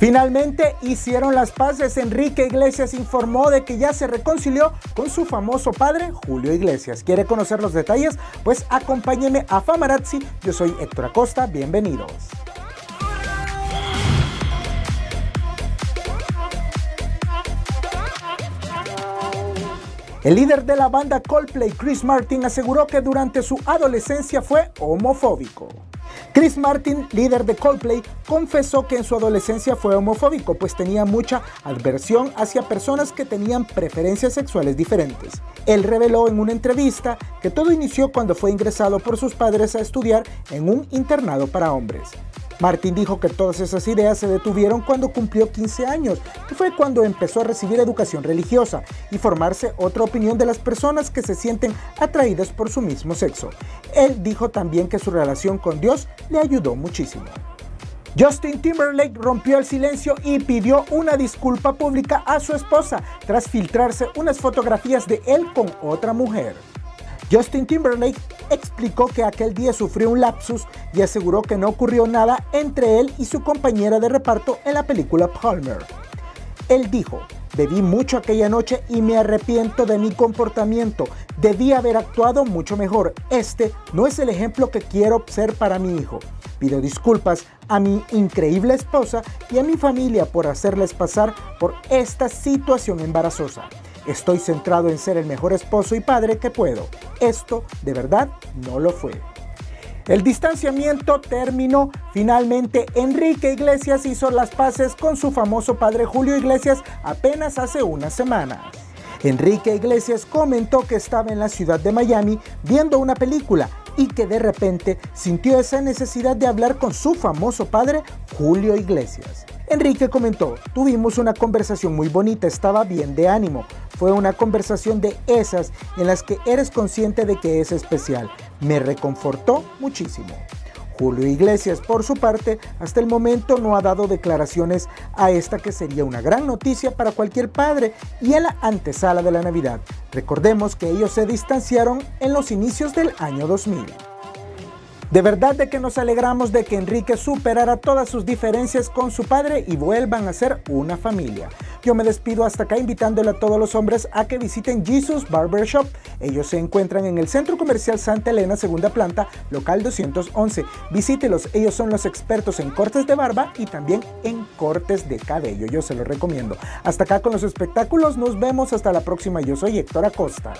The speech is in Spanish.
Finalmente hicieron las paces. Enrique Iglesias informó de que ya se reconcilió con su famoso padre, Julio Iglesias. ¿Quiere conocer los detalles? Pues acompáñeme a Famarazzi. Yo soy Héctor Acosta. Bienvenidos. El líder de la banda Coldplay, Chris Martin, aseguró que durante su adolescencia fue homofóbico. Chris Martin, líder de Coldplay, confesó que en su adolescencia fue homofóbico, pues tenía mucha adversión hacia personas que tenían preferencias sexuales diferentes. Él reveló en una entrevista que todo inició cuando fue ingresado por sus padres a estudiar en un internado para hombres. Martin dijo que todas esas ideas se detuvieron cuando cumplió 15 años, que fue cuando empezó a recibir educación religiosa y formarse otra opinión de las personas que se sienten atraídas por su mismo sexo. Él dijo también que su relación con Dios le ayudó muchísimo. Justin Timberlake rompió el silencio y pidió una disculpa pública a su esposa tras filtrarse unas fotografías de él con otra mujer. Justin Timberlake explicó que aquel día sufrió un lapsus y aseguró que no ocurrió nada entre él y su compañera de reparto en la película Palmer. Él dijo, bebí mucho aquella noche y me arrepiento de mi comportamiento. Debí haber actuado mucho mejor. Este no es el ejemplo que quiero ser para mi hijo. Pido disculpas a mi increíble esposa y a mi familia por hacerles pasar por esta situación embarazosa. Estoy centrado en ser el mejor esposo y padre que puedo. Esto de verdad no lo fue. El distanciamiento terminó. Finalmente, Enrique Iglesias hizo las paces con su famoso padre Julio Iglesias apenas hace unas semanas. Enrique Iglesias comentó que estaba en la ciudad de Miami viendo una película y que de repente sintió esa necesidad de hablar con su famoso padre Julio Iglesias. Enrique comentó, tuvimos una conversación muy bonita, estaba bien de ánimo. Fue una conversación de esas en las que eres consciente de que es especial. Me reconfortó muchísimo. Julio Iglesias, por su parte, hasta el momento no ha dado declaraciones a esta que sería una gran noticia para cualquier padre y en la antesala de la Navidad. Recordemos que ellos se distanciaron en los inicios del año 2000. De verdad de que nos alegramos de que Enrique superara todas sus diferencias con su padre y vuelvan a ser una familia. Yo me despido hasta acá invitándole a todos los hombres a que visiten Jesus Barber Shop. Ellos se encuentran en el Centro Comercial Santa Elena, segunda planta, local 211. Visítelos, ellos son los expertos en cortes de barba y también en cortes de cabello. Yo se los recomiendo. Hasta acá con los espectáculos, nos vemos hasta la próxima. Yo soy Héctor Acosta.